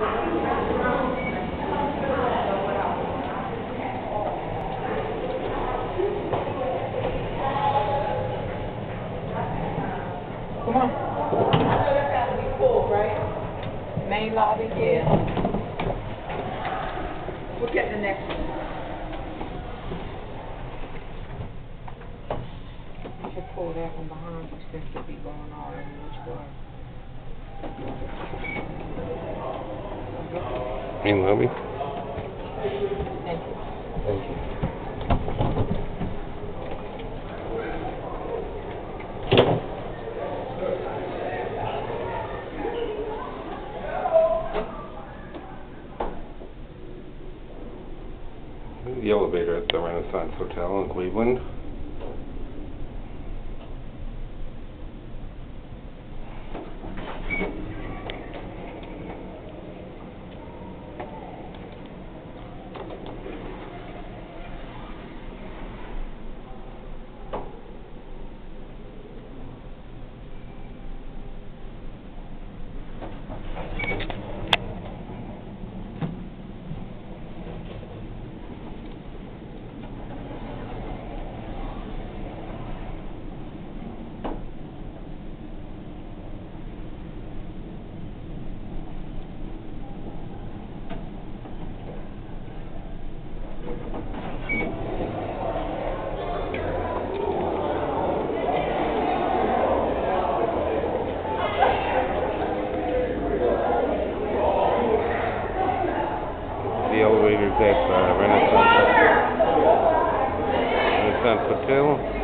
Come on. I that's got to be full, right? Main lobby, yeah. We'll get the next one. I should pull that one behind you since it'll be going all in which way. Green lobby. Thank you. Thank you. The elevator at the Renaissance Hotel in Cleveland. theaters at uh, Renaissance, uh, Renaissance Hotel.